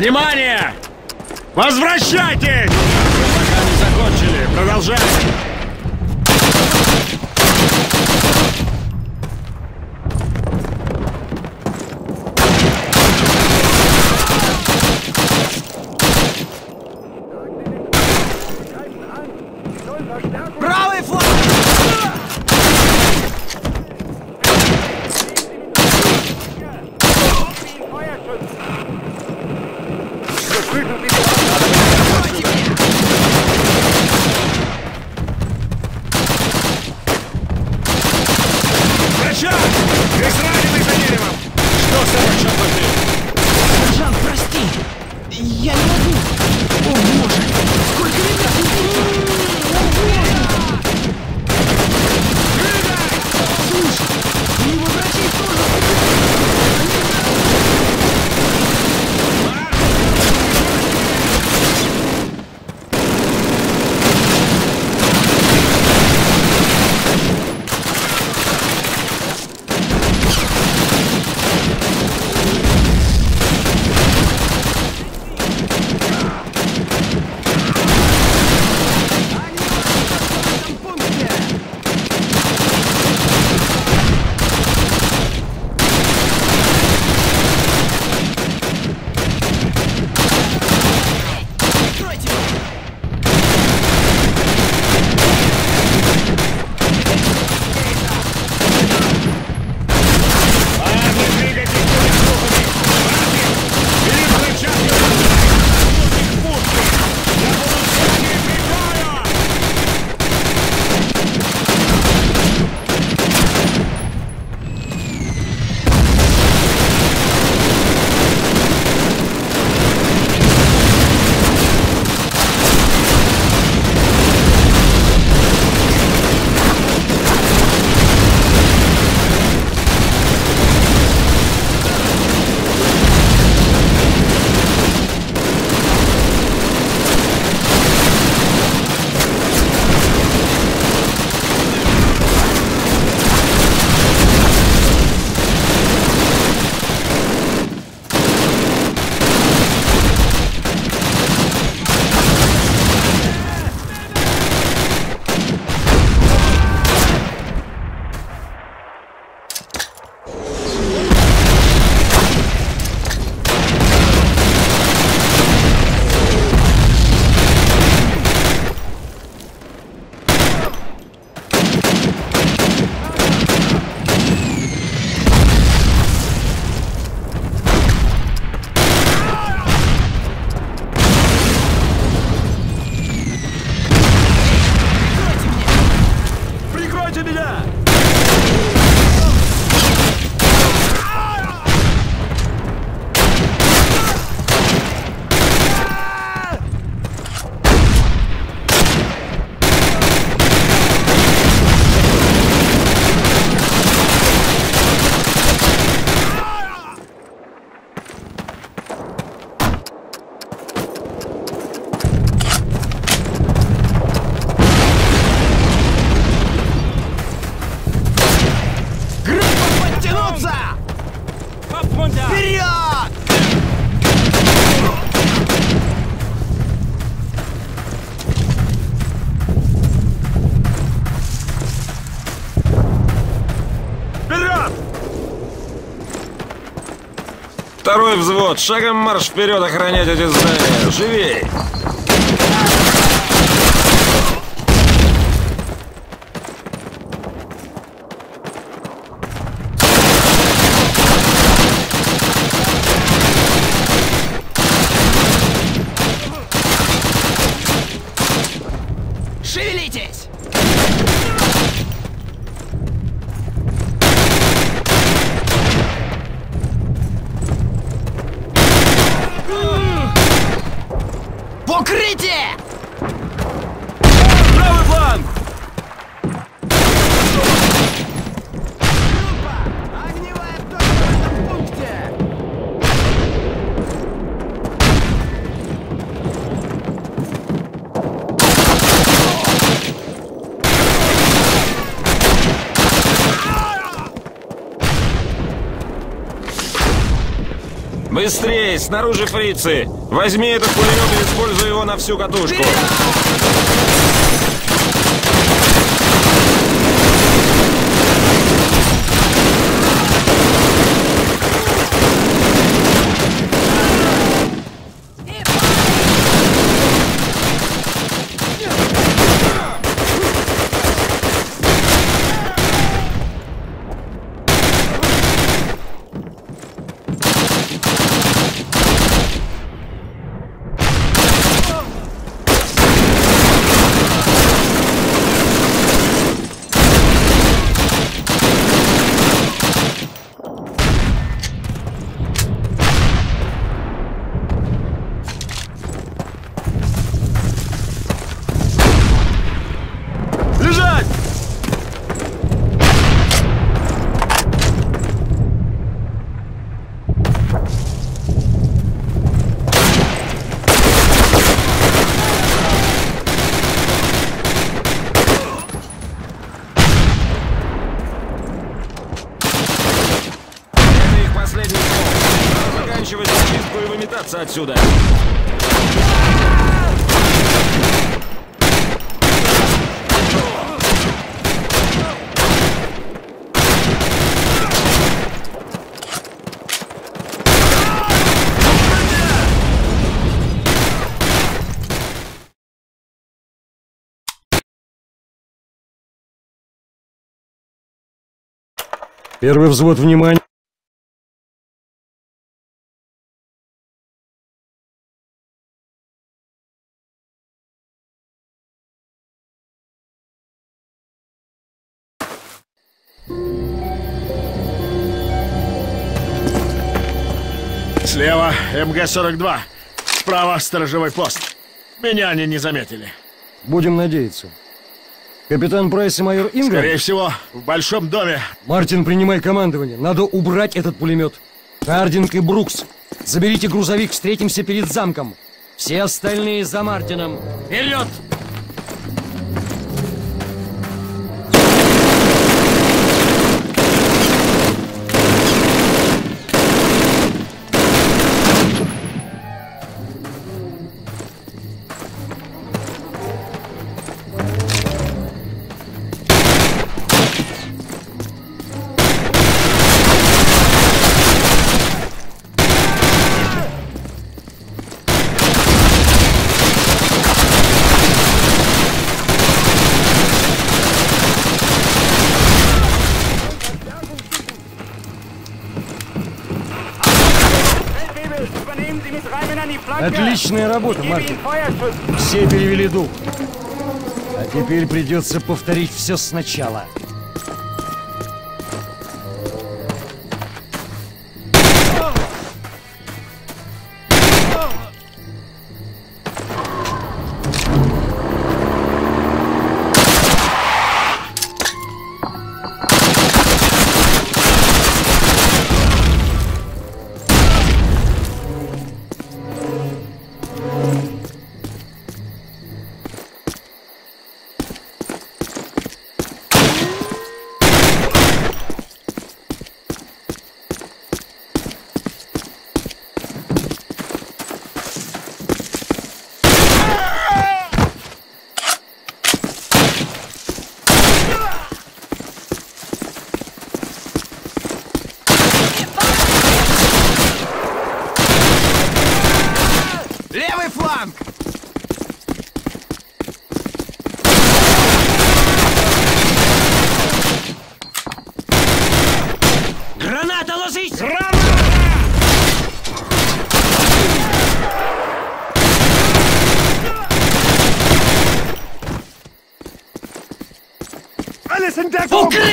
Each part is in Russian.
Внимание! Возвращайтесь! Мы Пока не закончили. Продолжайте. Второй взвод, шагом марш вперед охранять эти здания. Живей! Быстрее, снаружи фрицы! Возьми этот пулемет и используй его на всю катушку! Лежать! Первый взвод, внимание! Слева МГ-42. Справа сторожевой пост. Меня они не заметили. Будем надеяться. Капитан Прайс и майор Инграм? Скорее всего, в большом доме. Мартин, принимай командование. Надо убрать этот пулемет. Хардинг и Брукс, заберите грузовик, встретимся перед замком. Все остальные за Мартином. Вперед! Отличная работа, Feuerschutz. Все перевели дух. А теперь придется повторить все сначала.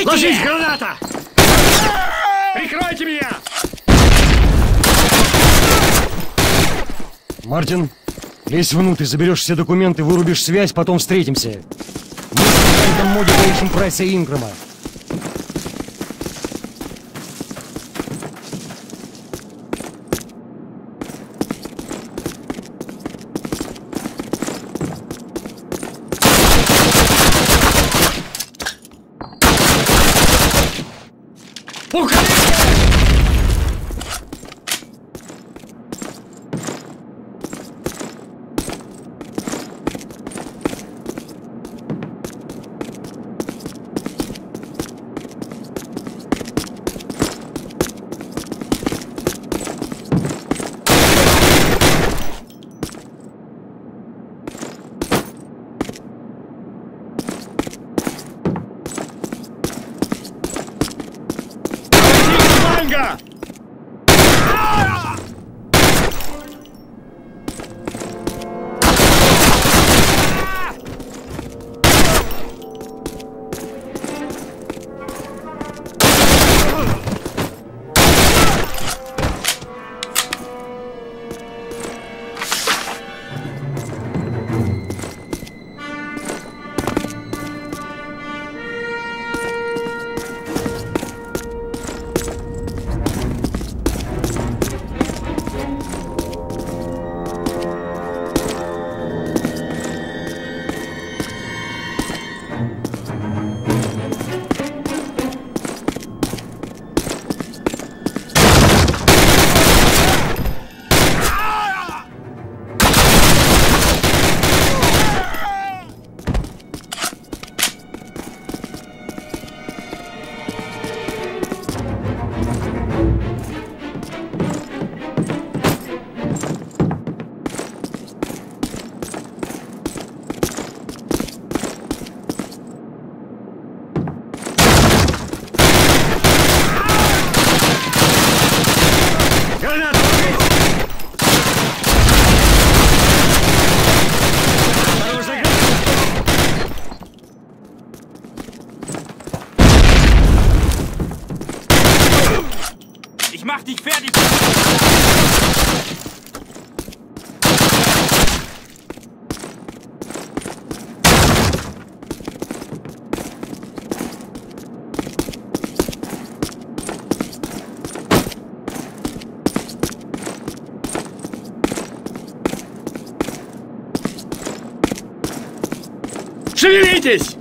Ложись, граната! Прикройте меня! Мартин, лезь внутрь, заберешь все документы, вырубишь связь, потом встретимся. Мы с Моди поищем Прайса Инграма. ¡Busca! Шеренга! Шевелитесь!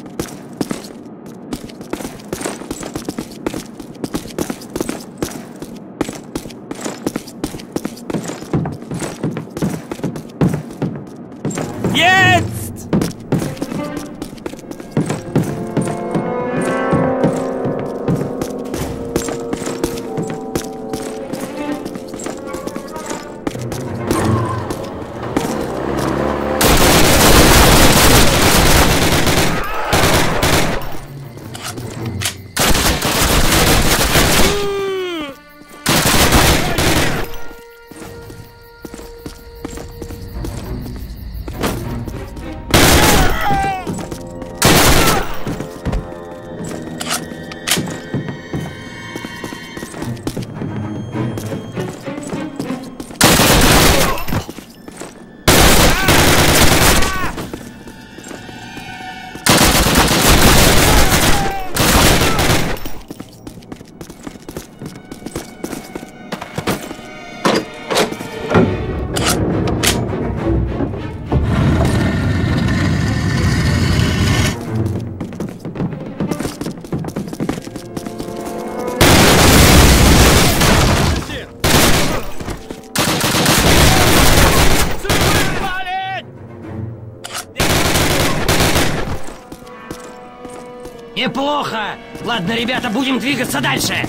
Неплохо! Ладно, ребята, будем двигаться дальше!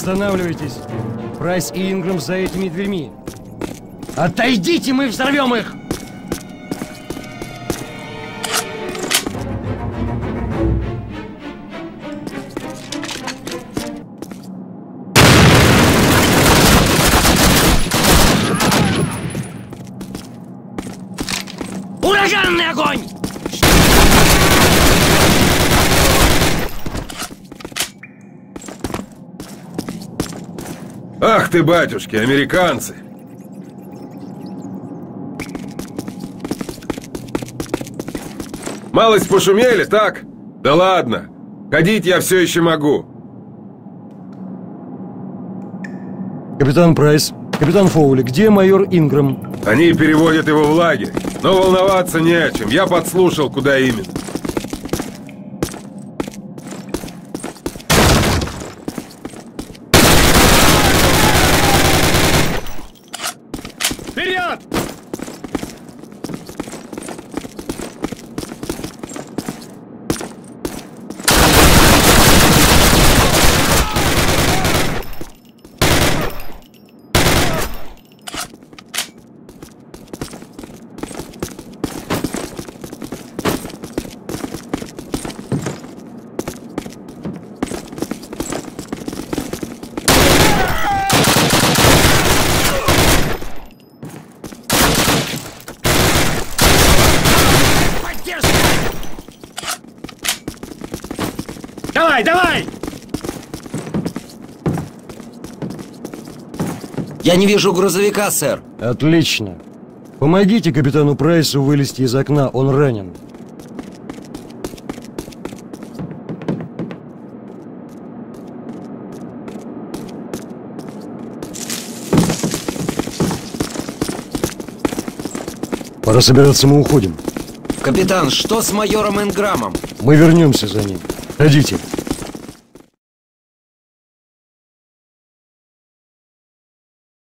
Останавливайтесь. Прайс и Инграм за этими дверьми. Отойдите, мы взорвем их! Ах ты, батюшки, американцы! Малость пошумели, так? Да ладно. Ходить я все еще могу. Капитан Прайс, капитан Фоули, где майор Инграм? Они переводят его в лагерь. Но волноваться не о чем. Я подслушал, куда именно. Я не вижу грузовика, сэр. Отлично. Помогите капитану Прайсу вылезти из окна, он ранен. Пора собираться, мы уходим. Капитан, что с майором Инграмом? Мы вернемся за ним. Ходите.